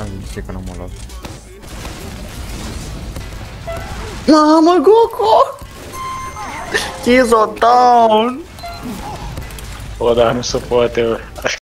Ah, fica no molotov. Mama, Goku! He's on down! Vou dar no suporte, eu acho